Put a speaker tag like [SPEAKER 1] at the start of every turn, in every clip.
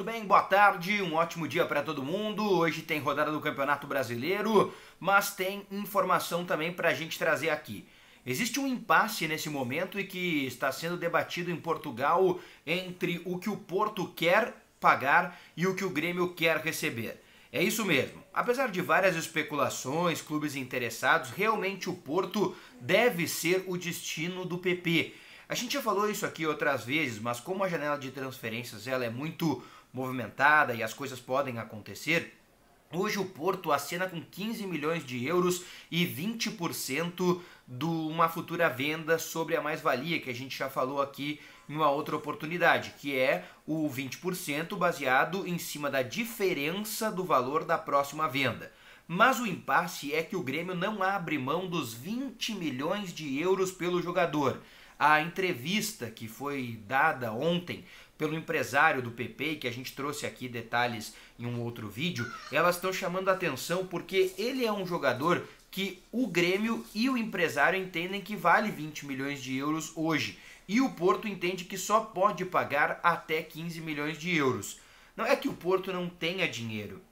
[SPEAKER 1] bem? Boa tarde, um ótimo dia para todo mundo. Hoje tem rodada do Campeonato Brasileiro, mas tem informação também para a gente trazer aqui. Existe um impasse nesse momento e que está sendo debatido em Portugal entre o que o Porto quer pagar e o que o Grêmio quer receber. É isso mesmo. Apesar de várias especulações, clubes interessados, realmente o Porto deve ser o destino do PP. A gente já falou isso aqui outras vezes, mas como a janela de transferências ela é muito movimentada e as coisas podem acontecer, Hoje o Porto assina com 15 milhões de euros e 20% de uma futura venda sobre a mais-valia, que a gente já falou aqui em uma outra oportunidade, que é o 20% baseado em cima da diferença do valor da próxima venda. Mas o impasse é que o Grêmio não abre mão dos 20 milhões de euros pelo jogador. A entrevista que foi dada ontem pelo empresário do PP, que a gente trouxe aqui detalhes em um outro vídeo, elas estão chamando a atenção porque ele é um jogador que o Grêmio e o empresário entendem que vale 20 milhões de euros hoje. E o Porto entende que só pode pagar até 15 milhões de euros. Não é que o Porto não tenha dinheiro,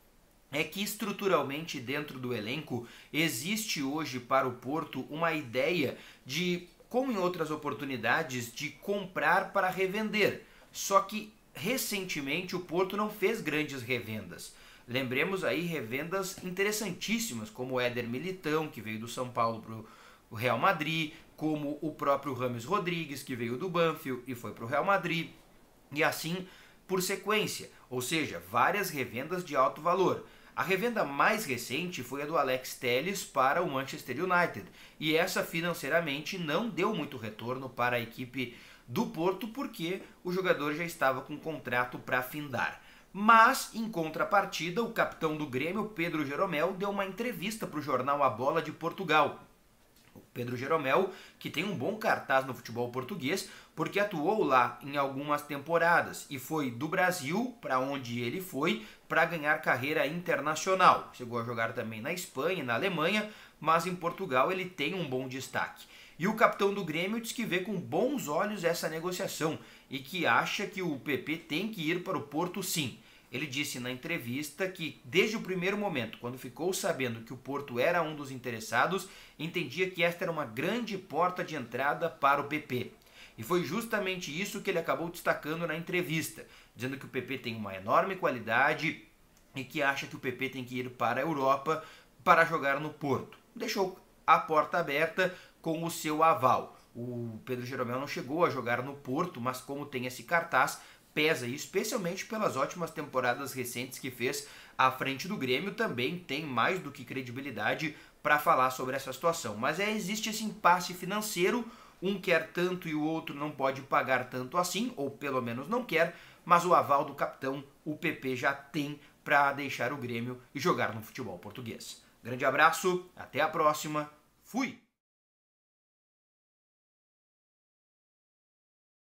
[SPEAKER 1] é que estruturalmente dentro do elenco existe hoje para o Porto uma ideia de como em outras oportunidades, de comprar para revender. Só que recentemente o Porto não fez grandes revendas. Lembremos aí revendas interessantíssimas, como o Éder Militão, que veio do São Paulo para o Real Madrid, como o próprio Rames Rodrigues, que veio do Banfield e foi para o Real Madrid, e assim por sequência, ou seja, várias revendas de alto valor. A revenda mais recente foi a do Alex Telles para o Manchester United, e essa financeiramente não deu muito retorno para a equipe do Porto porque o jogador já estava com contrato para findar. Mas, em contrapartida, o capitão do Grêmio, Pedro Jeromel, deu uma entrevista para o jornal A Bola de Portugal. Pedro Jeromel, que tem um bom cartaz no futebol português, porque atuou lá em algumas temporadas e foi do Brasil para onde ele foi para ganhar carreira internacional. Chegou a jogar também na Espanha e na Alemanha, mas em Portugal ele tem um bom destaque. E o capitão do Grêmio diz que vê com bons olhos essa negociação e que acha que o PP tem que ir para o Porto sim. Ele disse na entrevista que, desde o primeiro momento, quando ficou sabendo que o Porto era um dos interessados, entendia que esta era uma grande porta de entrada para o PP. E foi justamente isso que ele acabou destacando na entrevista, dizendo que o PP tem uma enorme qualidade e que acha que o PP tem que ir para a Europa para jogar no Porto. Deixou a porta aberta com o seu aval. O Pedro Jeromel não chegou a jogar no Porto, mas como tem esse cartaz, pesa, e especialmente pelas ótimas temporadas recentes que fez à frente do Grêmio, também tem mais do que credibilidade para falar sobre essa situação. Mas é, existe esse impasse financeiro, um quer tanto e o outro não pode pagar tanto assim, ou pelo menos não quer, mas o aval do capitão o PP já tem para deixar o Grêmio e jogar no futebol português. Grande abraço, até a próxima, fui!